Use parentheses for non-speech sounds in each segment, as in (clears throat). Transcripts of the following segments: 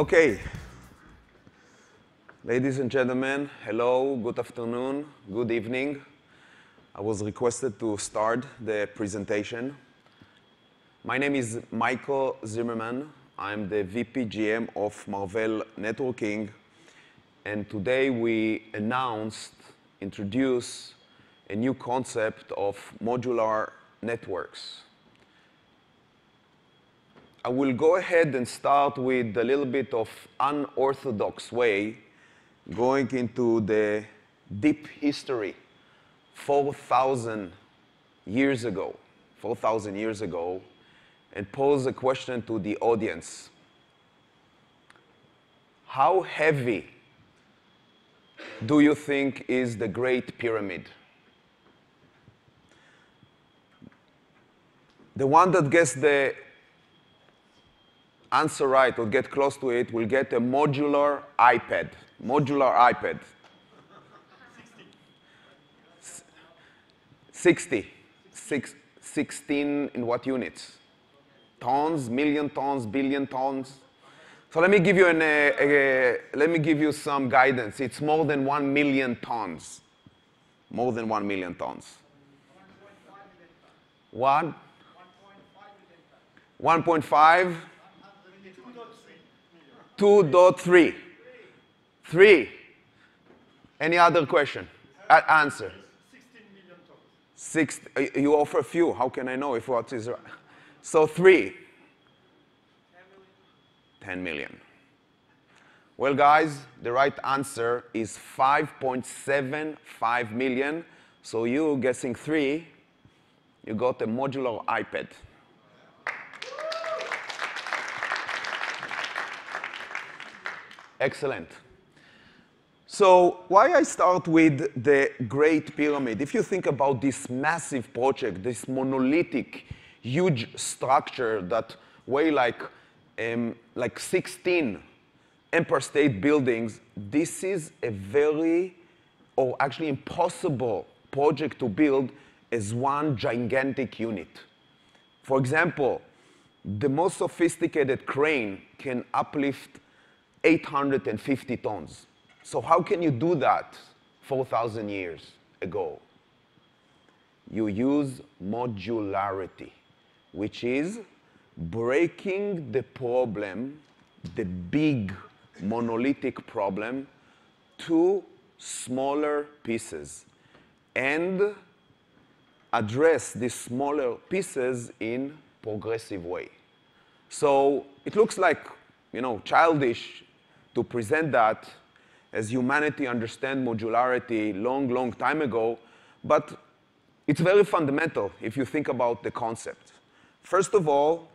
Okay. Ladies and gentlemen, hello, good afternoon, good evening. I was requested to start the presentation. My name is Michael Zimmerman. I'm the VP GM of Marvell Networking, and today we announced, introduced a new concept of modular networks. I will go ahead and start with a little bit of unorthodox way, going into the deep history 4,000 years ago, 4,000 years ago, and pose a question to the audience. How heavy do you think is the Great Pyramid? The one that gets the answer right or get close to it will get a modular iPad. Modular iPad. 60. Six, 16 in what units? Tons, million tons, billion tons. So let me give you an, uh, uh, let me give you some guidance. It's more than 1 million tons. More than 1 million tons. One? 1.5? 2.3. 3. Three. Any other question? Answer. 16 million tons. Six, uh, you offer a few. How can I know if what is right? So 3. 10 million. Well, guys, the right answer is 5.75 million. So you guessing 3, you got a modular iPad. Excellent. So why I start with the Great Pyramid? If you think about this massive project, this monolithic, huge structure that weigh like, um, like 16 Empire State buildings, this is a very, or actually impossible project to build as one gigantic unit. For example, the most sophisticated crane can uplift 850 tons. So how can you do that 4,000 years ago? You use modularity, which is breaking the problem, the big monolithic problem, to smaller pieces and address these smaller pieces in progressive way. So it looks like, you know, childish to present that as humanity understand modularity long, long time ago, but it's very fundamental if you think about the concept. First of all,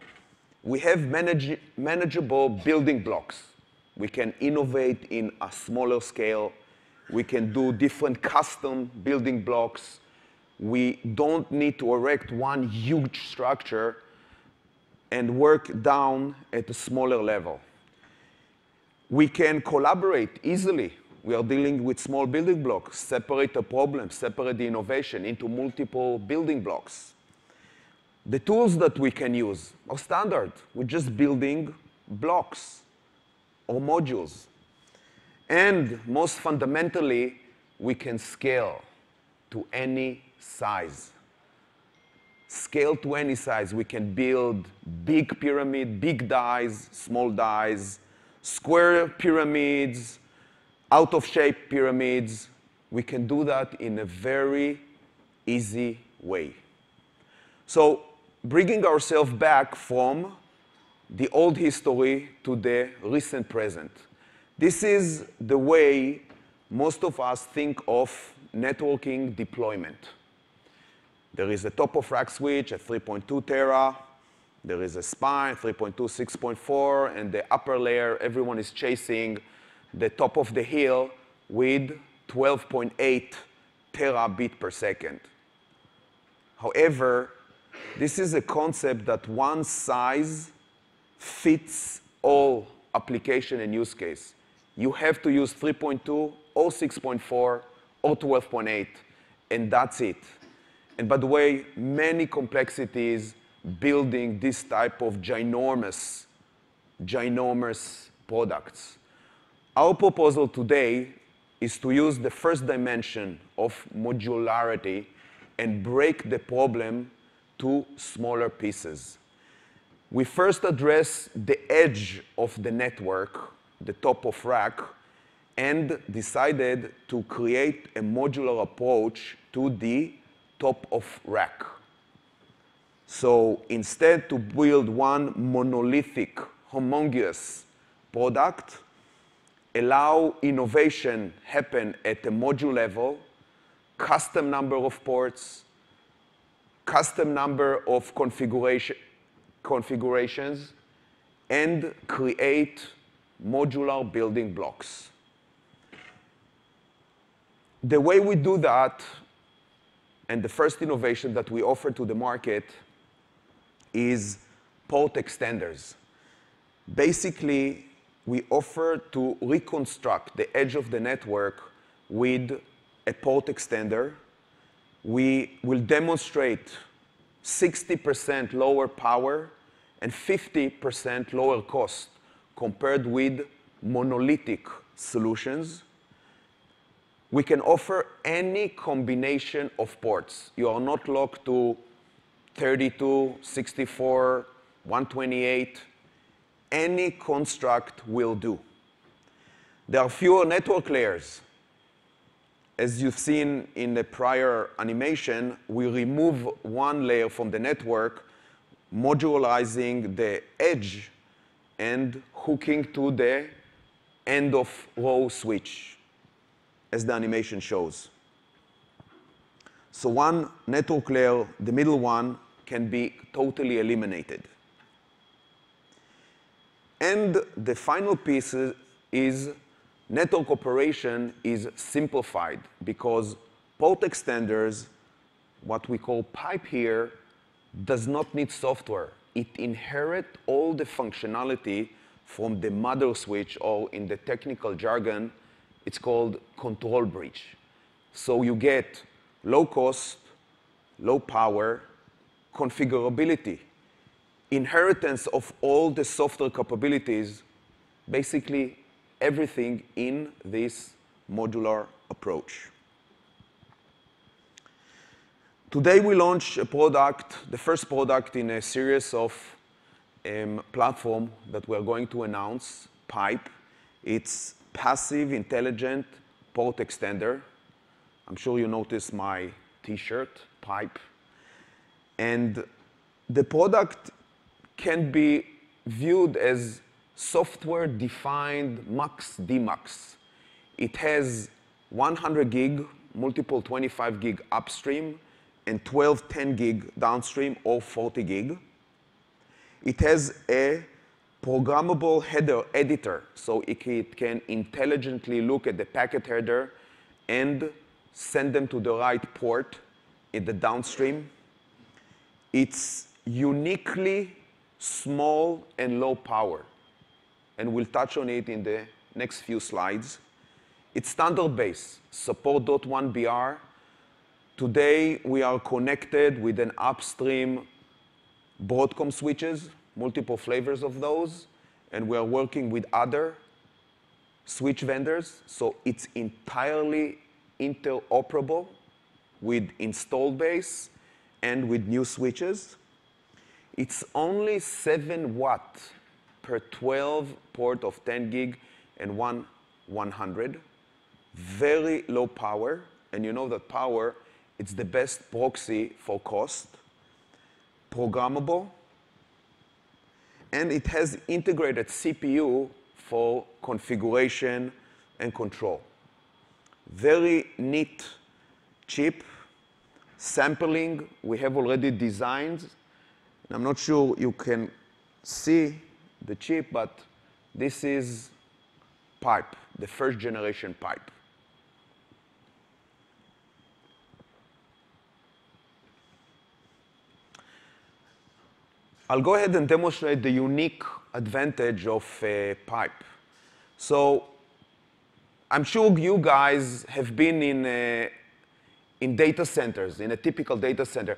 we have manage, manageable building blocks. We can innovate in a smaller scale. We can do different custom building blocks. We don't need to erect one huge structure and work down at a smaller level. We can collaborate easily. We are dealing with small building blocks, separate the problem, separate the innovation into multiple building blocks. The tools that we can use are standard. We're just building blocks or modules. And most fundamentally, we can scale to any size. Scale to any size. We can build big pyramid, big dies, small dies, square pyramids, out of shape pyramids. We can do that in a very easy way. So bringing ourselves back from the old history to the recent present. This is the way most of us think of networking deployment. There is a top of rack switch at 3.2 tera. There is a spine, 3.2, 6.4, and the upper layer, everyone is chasing the top of the hill with 12.8 terabit per second. However, this is a concept that one size fits all application and use case. You have to use 3.2 or 6.4 or 12.8, and that's it. And by the way, many complexities building this type of ginormous, ginormous products. Our proposal today is to use the first dimension of modularity and break the problem to smaller pieces. We first address the edge of the network, the top of rack, and decided to create a modular approach to the top of rack. So instead to build one monolithic, homogeneous product, allow innovation happen at the module level, custom number of ports, custom number of configuration, configurations, and create modular building blocks. The way we do that, and the first innovation that we offer to the market, is port extenders. Basically, we offer to reconstruct the edge of the network with a port extender. We will demonstrate 60% lower power and 50% lower cost compared with monolithic solutions. We can offer any combination of ports. You are not locked to 32, 64, 128. Any construct will do. There are fewer network layers. As you've seen in the prior animation, we remove one layer from the network, modularizing the edge and hooking to the end of row switch, as the animation shows. So one network layer, the middle one, can be totally eliminated. And the final piece is network operation is simplified because port extenders, what we call pipe here, does not need software. It inherits all the functionality from the mother switch, or in the technical jargon, it's called control bridge. So you get low cost, low power, configurability, inheritance of all the software capabilities, basically everything in this modular approach. Today we launch a product, the first product in a series of um, platform that we're going to announce, Pipe. It's passive, intelligent port extender. I'm sure you noticed my t-shirt, Pipe. And the product can be viewed as software-defined MUX DMUX. It has 100 gig, multiple 25 gig upstream, and 12 10 gig downstream or 40 gig. It has a programmable header editor, so it, it can intelligently look at the packet header and send them to the right port in the downstream. It's uniquely small and low power, and we'll touch on it in the next few slides. It's standard-based, support .1BR. Today, we are connected with an upstream Broadcom switches, multiple flavors of those, and we are working with other switch vendors, so it's entirely interoperable with installed base and with new switches. It's only 7 watt per 12 port of 10 gig and one 100. Very low power, and you know that power, it's the best proxy for cost. Programmable, and it has integrated CPU for configuration and control. Very neat chip. Sampling, we have already designed I'm not sure you can see the chip, but this is pipe, the first generation pipe. I'll go ahead and demonstrate the unique advantage of a pipe. So I'm sure you guys have been in, a, in data centers, in a typical data center.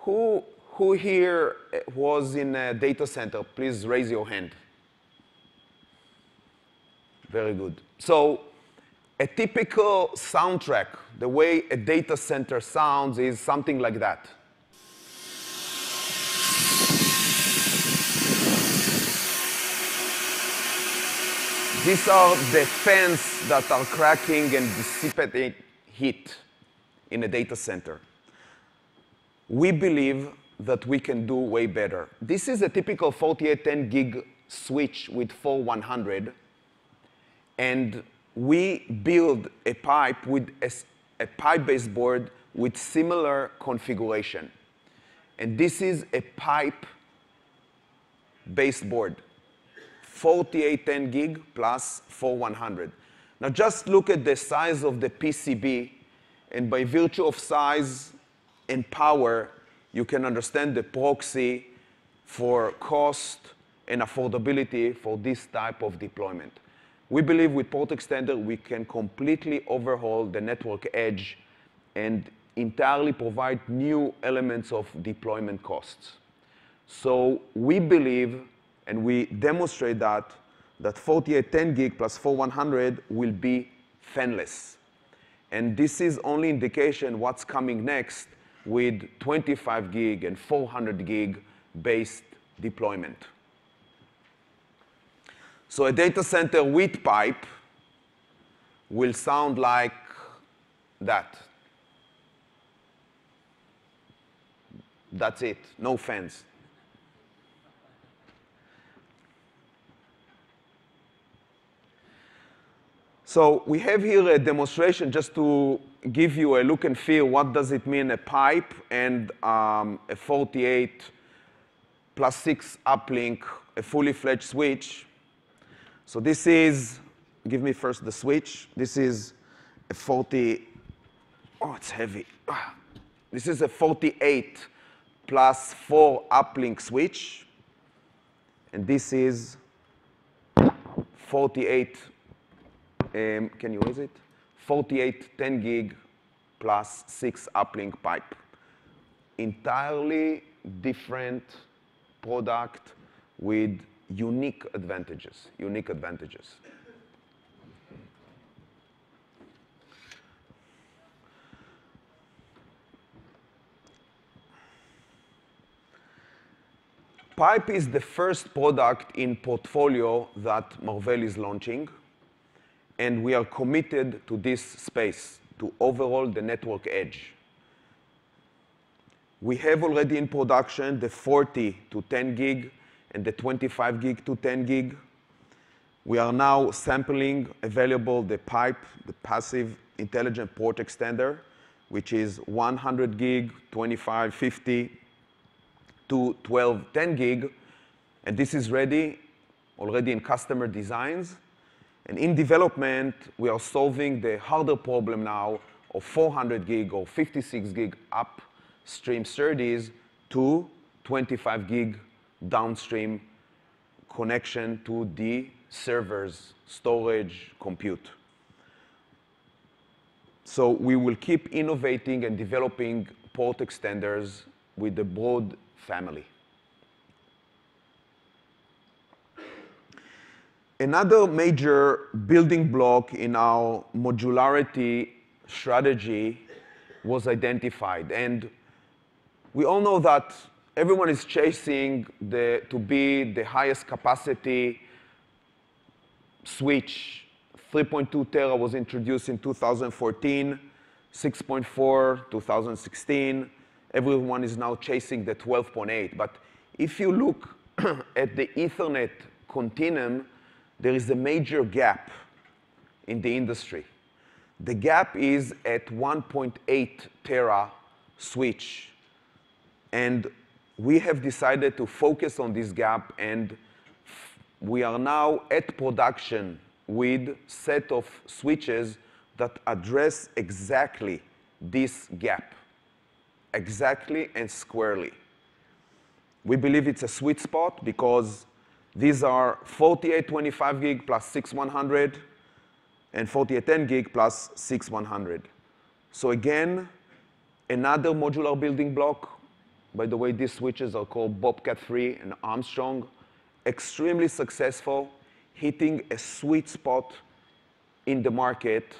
Who who here was in a data center? Please raise your hand. Very good. So a typical soundtrack, the way a data center sounds, is something like that. These are the fans that are cracking and dissipating heat in a data center. We believe that we can do way better. This is a typical 4810 gig switch with 4100, and we build a pipe with a, a pipe-based board with similar configuration. And this is a pipe-based board, 4810 gig plus 4100. Now just look at the size of the PCB, and by virtue of size and power, you can understand the proxy for cost and affordability for this type of deployment. We believe with Port Extender, we can completely overhaul the network edge and entirely provide new elements of deployment costs. So we believe, and we demonstrate that, that 4810 gig plus 4100 will be fanless. And this is only indication what's coming next with 25 gig and 400 gig based deployment. So a data center with pipe will sound like that. That's it, no fans. So we have here a demonstration just to give you a look and feel what does it mean a pipe and um, a 48 plus 6 uplink, a fully fledged switch. So this is, give me first the switch. This is a 40, oh, it's heavy. This is a 48 plus 4 uplink switch. And this is 48, um, can you raise it? 48 10 gig plus 6 uplink pipe. Entirely different product with unique advantages, unique advantages. Pipe is the first product in portfolio that Marvell is launching, and we are committed to this space to overall the network edge. We have already in production the 40 to 10 gig and the 25 gig to 10 gig. We are now sampling available the pipe, the passive intelligent port extender, which is 100 gig, 25, 50 to 12, 10 gig. And this is ready already in customer designs. And in development, we are solving the harder problem now of 400 gig or 56 gig upstream SerDes to 25 gig downstream connection to the servers, storage, compute. So we will keep innovating and developing port extenders with the broad family. Another major building block in our modularity strategy was identified. And we all know that everyone is chasing the, to be the highest capacity switch. 3.2 tera was introduced in 2014, 6.4 2016. Everyone is now chasing the 12.8. But if you look (clears throat) at the Ethernet continuum, there is a major gap in the industry. The gap is at 1.8 tera switch. And we have decided to focus on this gap and we are now at production with set of switches that address exactly this gap, exactly and squarely. We believe it's a sweet spot because these are 4825 gig plus 6100 and 4810 gig plus 6100. So again, another modular building block by the way, these switches are called Bobcat 3 and Armstrong. Extremely successful, hitting a sweet spot in the market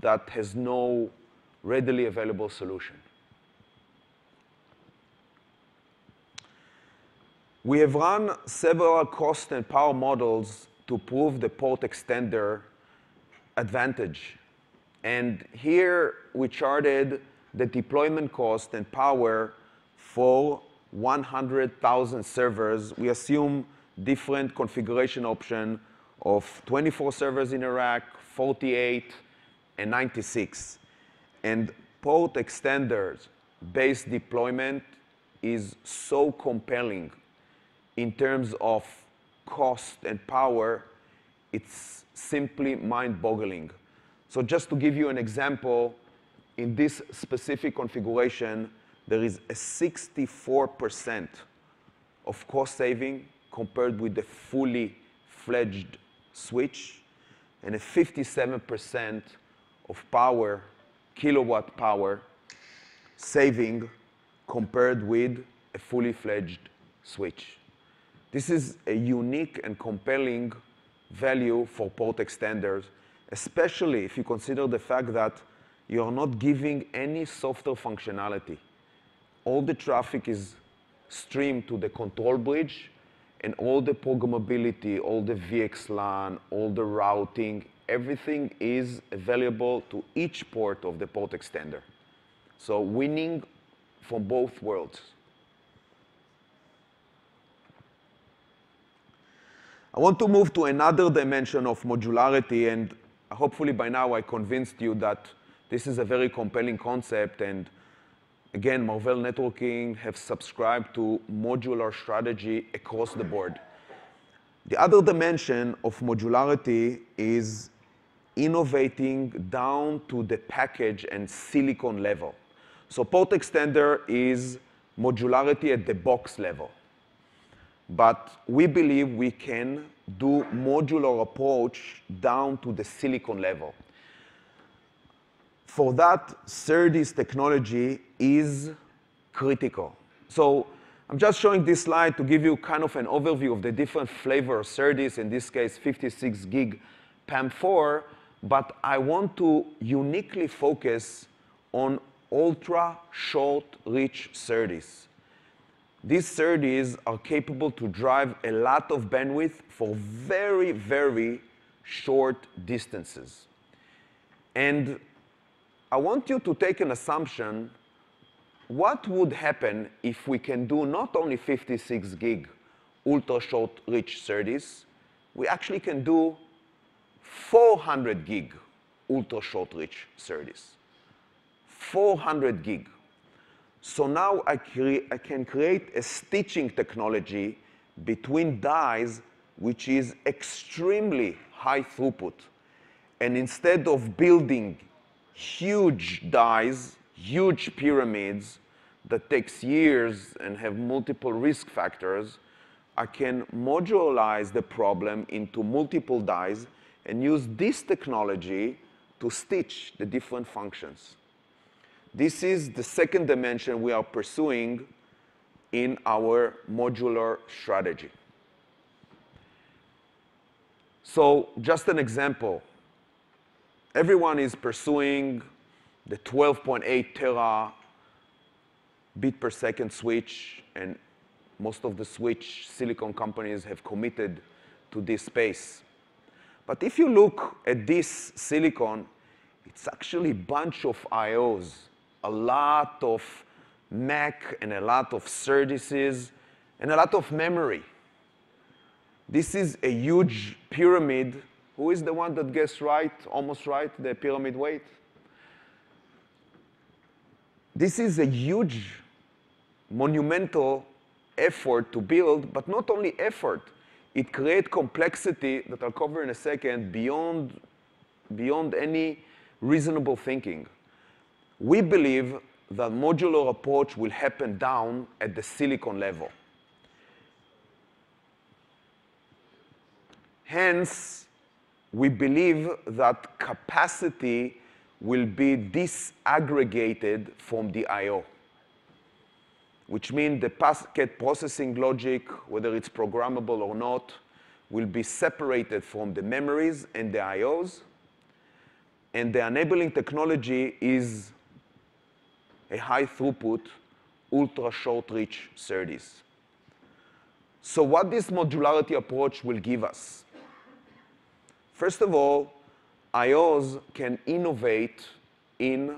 that has no readily available solution. We have run several cost and power models to prove the port extender advantage. And here we charted the deployment cost and power for 100,000 servers. We assume different configuration option of 24 servers in rack, 48, and 96. And port extenders based deployment is so compelling in terms of cost and power, it's simply mind-boggling. So just to give you an example, in this specific configuration, there is a 64% of cost saving compared with the fully fledged switch, and a 57% of power, kilowatt power, saving compared with a fully fledged switch. This is a unique and compelling value for port extenders, especially if you consider the fact that you're not giving any software functionality. All the traffic is streamed to the control bridge, and all the programmability, all the VXLAN, all the routing, everything is available to each port of the port extender. So winning from both worlds. I want to move to another dimension of modularity, and hopefully by now I convinced you that this is a very compelling concept, and again, Marvell Networking have subscribed to modular strategy across the board. The other dimension of modularity is innovating down to the package and silicon level. So port extender is modularity at the box level. But we believe we can do modular approach down to the silicon level. For that, SerDes technology is critical. So I'm just showing this slide to give you kind of an overview of the different flavor of SerDes, in this case, 56 gig PAM4, but I want to uniquely focus on ultra short reach SerDes. These SerDes are capable to drive a lot of bandwidth for very, very short distances. And I want you to take an assumption, what would happen if we can do not only 56 gig ultra short reach SerDes, we actually can do 400 gig ultra short reach SerDes. 400 gig. So now I, I can create a stitching technology between dies which is extremely high throughput. And instead of building huge dies, huge pyramids that takes years and have multiple risk factors, I can modularize the problem into multiple dies and use this technology to stitch the different functions. This is the second dimension we are pursuing in our modular strategy. So just an example. Everyone is pursuing the 12.8 tera bit per second switch, and most of the switch silicon companies have committed to this space. But if you look at this silicon, it's actually a bunch of IOs a lot of MAC and a lot of services and a lot of memory. This is a huge pyramid. Who is the one that gets right, almost right, the pyramid weight? This is a huge, monumental effort to build, but not only effort, it creates complexity that I'll cover in a second beyond, beyond any reasonable thinking. We believe that modular approach will happen down at the silicon level. Hence, we believe that capacity will be disaggregated from the I.O., which means the packet processing logic, whether it's programmable or not, will be separated from the memories and the IOs. And the enabling technology is a high throughput, ultra short reach SerDes. So what this modularity approach will give us? First of all, IOs can innovate in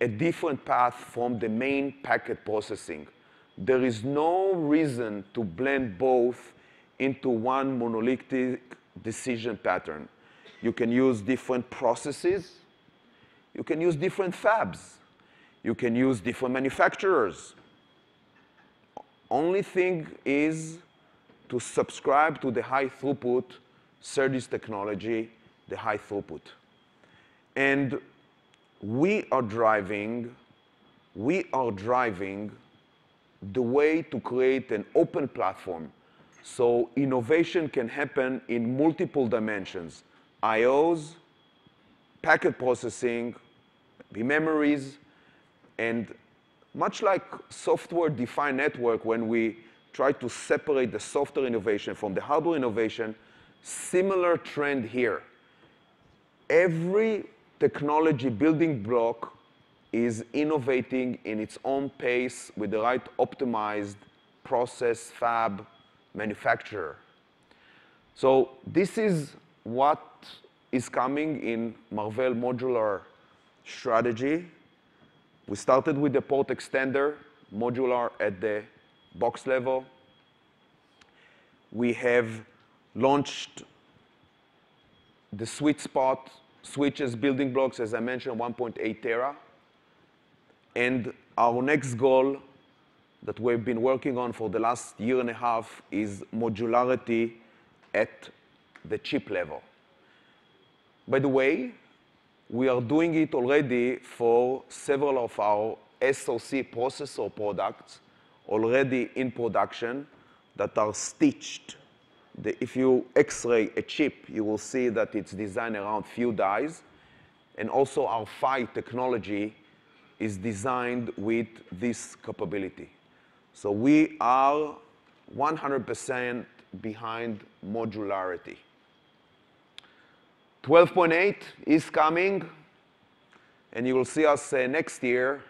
a different path from the main packet processing. There is no reason to blend both into one monolithic decision pattern. You can use different processes. You can use different fabs. You can use different manufacturers. Only thing is to subscribe to the high throughput SerDes technology, the high throughput. And we are driving, we are driving the way to create an open platform so innovation can happen in multiple dimensions. IOs, packet processing, the memories, and much like software-defined network, when we try to separate the software innovation from the hardware innovation, similar trend here. Every technology building block is innovating in its own pace with the right optimized process, fab, manufacturer. So this is what is coming in Marvell modular strategy. We started with the port extender, modular at the box level. We have launched the sweet spot switches building blocks, as I mentioned, 1.8 tera. And our next goal that we've been working on for the last year and a half is modularity at the chip level. By the way, we are doing it already for several of our SoC processor products already in production that are stitched. The, if you X-ray a chip, you will see that it's designed around few dies. And also our PHY technology is designed with this capability. So we are 100% behind modularity. 12.8 is coming, and you will see us uh, next year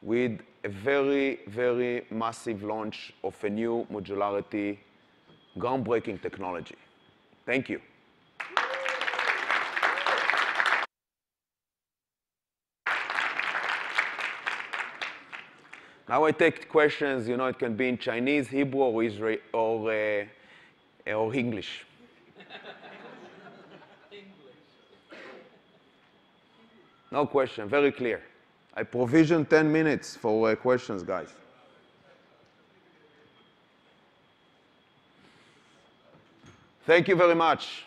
with a very, very massive launch of a new modularity groundbreaking technology. Thank you. Now I take questions, you know, it can be in Chinese, Hebrew, or, Israel, or, uh, or English. No question, very clear. I provision 10 minutes for uh, questions, guys. Thank you very much.